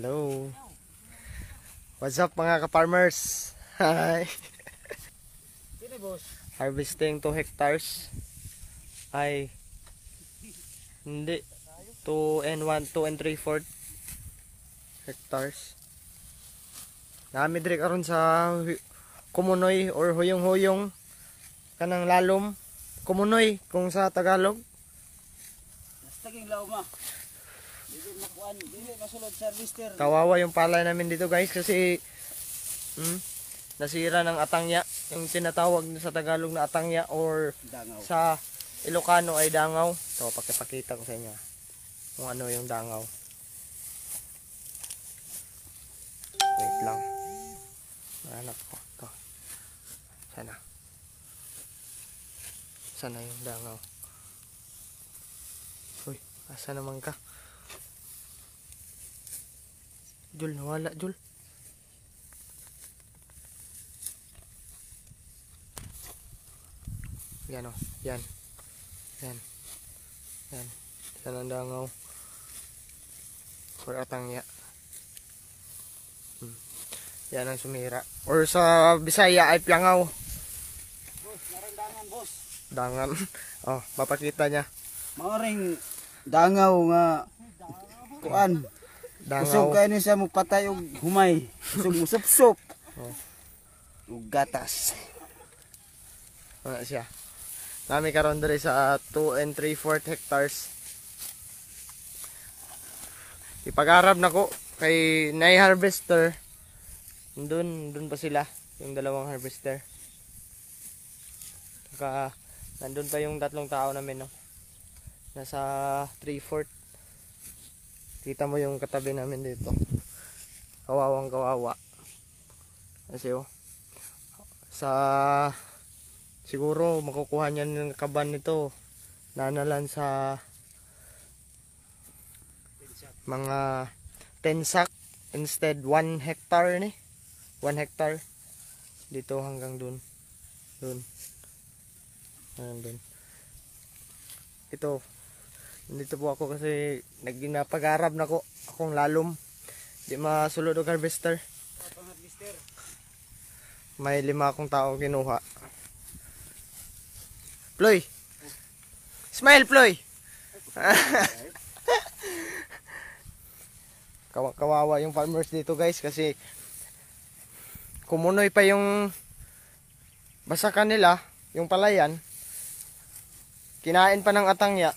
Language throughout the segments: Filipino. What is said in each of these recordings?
Hello. What's up mga ka-farmers? Hi. Harvesting 2 hectares. Ay hindi 2 and 1, 2 and 3 fourth hectares. Nami diri karon sa Kumunoy or huyong-huyong kanang lalom. Kumunoy kung sa Tagalog. Nastaging law ma. Dili masulod sa harvester. Kawawa yung palay namin dito guys kasi hmm, nasira ng atangya. Yung tinatawag sa Tagalog na atangya or Dangaw. sa Ilocano ay dangaw. So pakipakita ko sa inyo kung ano yung dangaw. Wait lang. Hanap ko. Ito. Sana. Sana yung dangaw. Uy, asa naman ka? Jul, nawala, Jul. Yan o, yan. Yan. Yan. Yan ang dangaw. Or atangya. Hmm. Yan ang sumira. Or sa Bisaya ay piangaw. Boss, narandangan boss. Dangan. oh, mapakita niya. Maoring dangaw nga kuan. Dangaw. kayo ni sa magpatay og humay. Kusog musupsup. Oh. Ug gatas. Ano siya. Nami karon diri sa 2 and 3 fourth hectares. Ipag-arab na ko kay nay harvester. Doon, doon pa sila, yung dalawang harvester. Saka nandun pa yung tatlong tao namin, no. Nasa 3 fourth. Kita mo yung katabi namin dito. Kawawang kawawa. Kasi oh, sa siguro makukuha niya ng kaban nito. Nanalan sa mga 10 sack instead 1 hectare ni. 1 hectare. Dito hanggang dun. Dun. Hanggang dun. Ito nandito po ako kasi nagpag-arab na ko akong lalom di masulod og harvester may lima akong tao kinuha. Ploy! Smile, Ploy! Kawa- Kawawa yung farmers dito guys kasi kumunoy pa yung basakan nila, yung palayan. Kinain pa ng atangya.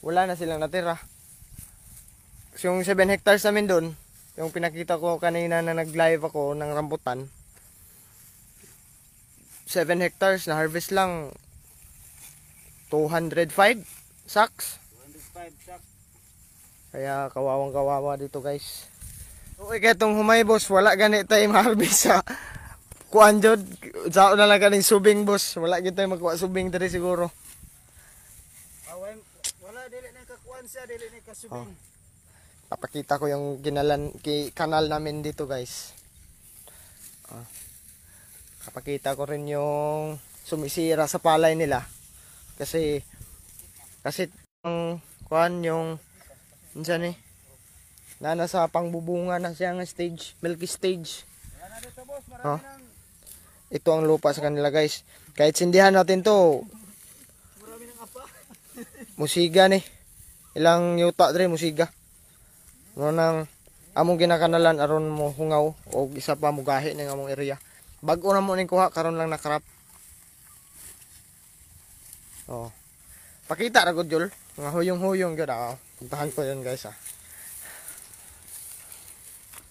Wala na silang natira. Kasi yung 7 hectares namin doon, yung pinakita ko kanina na nag-live ako ng rambutan. 7 hectares na harvest lang 205 sacks. 205 sack. Kaya kawawang kawawa dito guys. Uy, kaya itong humay boss, wala gani tayo ma-harvest sa kuan jod. Sao na lang kaning subing boss. Wala gid tayo magkuha subing diri siguro. Away, wala kakuan siya, dili na kasubing. Papakita ko yung kinalan, ki, kanal namin dito guys. Ah. Kapakita ko rin yung sumisira sa palay nila. Kasi, kasi ang kuan yung, minsan eh, na nasa pangbubunga na siya ng stage, milky stage. Oh. Ito ang lupa sa kanila guys. Kahit sindihan natin to, marami nang apa. musiga ni. Ilang yuta dre musiga. Mo nang among ginakanalan aron mo hungaw o isa pa mo gahi ning among area. Bag-o na mo ning kuha karon lang nakrap. Oh. Pakita ra gud Jol. Nga huyong-huyong gyud ah. Puntahan ko 'yon guys ah.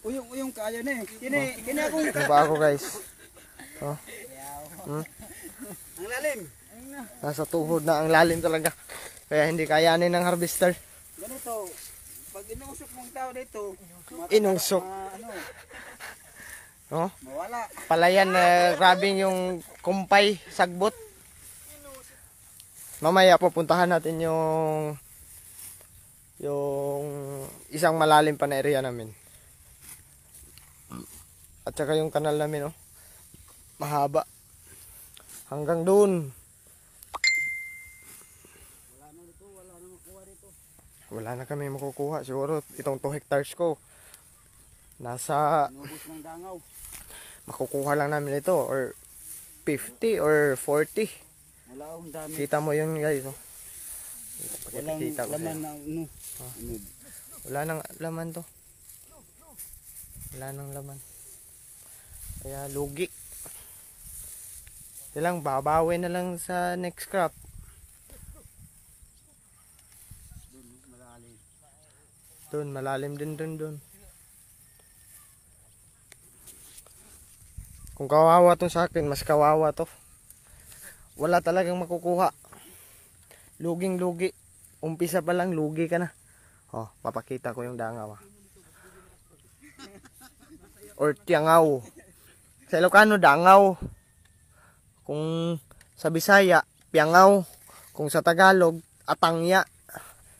Uyong-uyong kaya ni. Kini, kini akong Ano ba ako guys? Hmm? ang lalim. Nasa tuhod na ang lalim talaga. Kaya hindi kayanin ng harvester. Ganito, pag inusok mong tao dito, Inusok. ano, No? mawala. Palayan na grabing yung kumpay, sagbot. Mamaya pupuntahan natin yung yung isang malalim pa na area namin. At saka yung kanal namin, oh. Mahaba. Hanggang doon. Wala na kami makukuha. Siguro itong 2 hectares ko. Nasa makukuha lang namin ito or 50 or 40. Wala akong dami. Kita mo yun guys. Oh. Walang Pakita ko laman na ano. Ano, Wala nang laman to. Wala nang laman. Kaya lugi. Lang, babawi na lang sa next crop. Dun, malalim. Doon, malalim din dun doon. Kung kawawa to sa akin, mas kawawa to. Wala talagang makukuha. Luging lugi. Umpisa pa lang, lugi ka na. Oh, papakita ko yung dangaw ah. Or tiangaw. Sa Ilocano, dangaw. Kung sa Bisaya, piangaw. Kung sa Tagalog, atangya.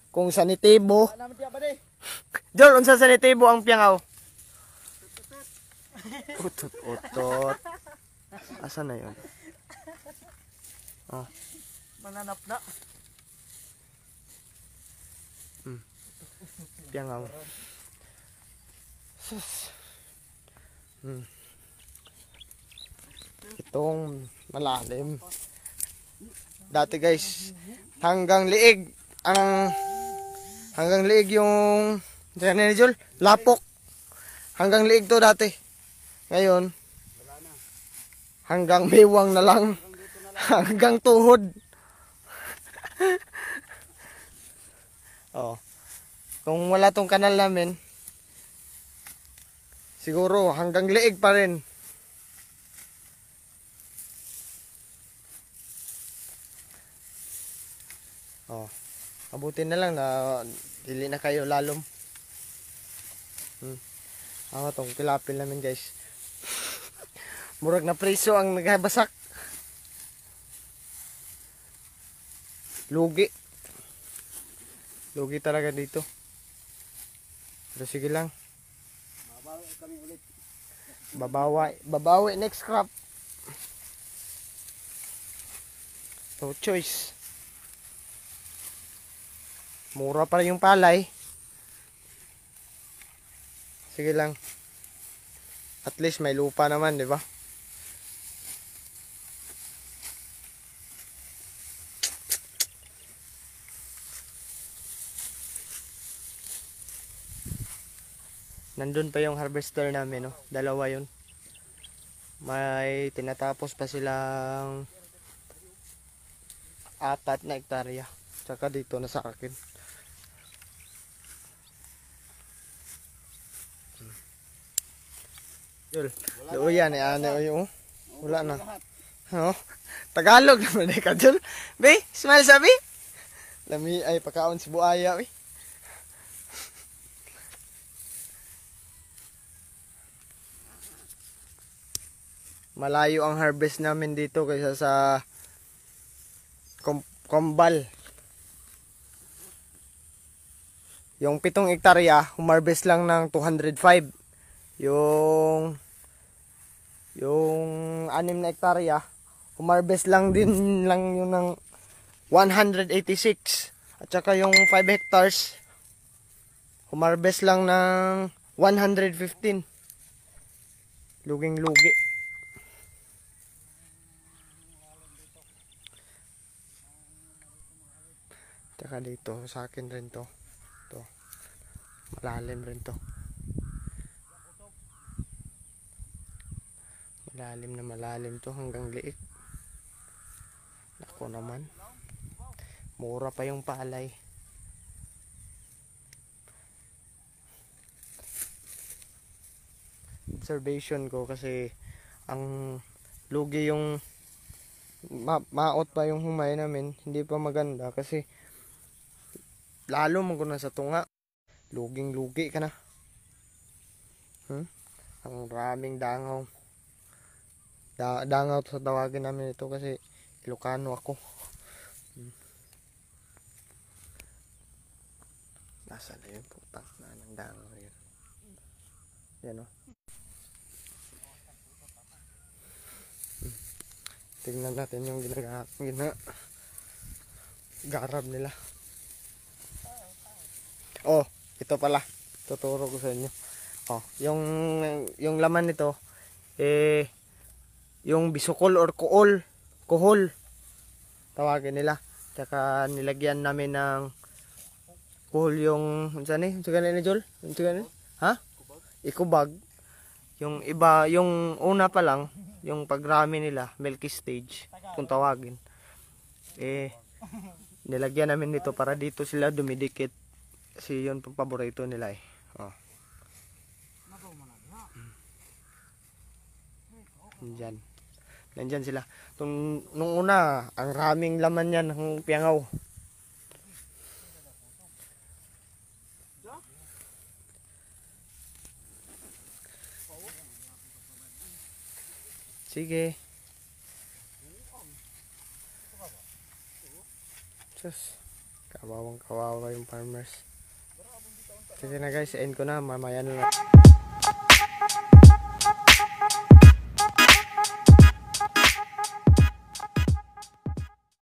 Kung sa Nitibo, Wala naman tiya ba di? Jol, unsa sa nitibo ang piangaw? Utot, utot. Asa na yun? Mananap na. Piangaw. Sus. Hmm. Itong malalim. Dati guys, hanggang liig ang hanggang liig yung Jol, lapok. Hanggang liig to dati. Ngayon, hanggang miwang na lang. Hanggang tuhod. oh. Kung wala tong kanal namin, siguro hanggang liig pa rin. Oh. Abutin na lang na dili na kayo lalom. Hmm. Ako tong tilapil namin guys. Murag na preso ang naghabasak. Lugi. Lugi talaga dito. Pero sige lang. Babawi kami ulit. Babawi. Babawi next crop. No choice. Mura pa yung palay. Sige lang. At least may lupa naman, di ba? Nandun pa yung harvester namin, no? Dalawa yun. May tinatapos pa silang apat na hektarya. Tsaka dito na sa akin. Yul, doon yan, eh, ano yung, wala na. Oh, Tagalog naman eh ka, Jul. Be, smile sabi. Lami ay pakaon si buaya, eh. Malayo ang harvest namin dito kaysa sa kom Kombal. Yung pitong hektarya, humarvest lang ng 205. Yung yung anim na hektarya, humarvest lang din lang yun ng 186. At saka yung 5 hectares, humarvest lang ng 115. Luging lugi. Tsaka dito, sa akin rin to. To. Malalim rin to. Malalim na malalim to hanggang liik. Nako naman. Mura pa yung palay. Observation ko kasi ang lugi yung ma maot pa yung humay namin. Hindi pa maganda kasi lalo mo na sa tunga. Luging lugi ka na. Hmm? Ang raming dangaw. Da dangaw sa tawagin namin ito kasi Ilocano ako. Hmm. Nasa na yun putang na ng dangaw yun. Yan o. Hmm. Tingnan natin yung ginaga, gina garab nila. Oh, ito pala. Tuturo ko sa inyo. Oh, yung yung laman nito eh yung bisukol or kuol, kuhol tawagin nila. Tsaka nilagyan namin ng kuhol yung unsa ni? Unsa ni Jol? Unsa ni? Ha? Ikubag. Yung iba, yung una pa lang, yung pagrami nila, milky stage, kung tawagin. Eh, nilagyan namin nito para dito sila dumidikit. Kasi yun pang paborito nila eh. Oh. Nandyan. Nandyan sila. Tung, nung una, ang raming laman yan ng piangaw. Sige. Diyos. Kawawang kawawa yung farmers. Sige na guys, end ko na. Mamaya na lang.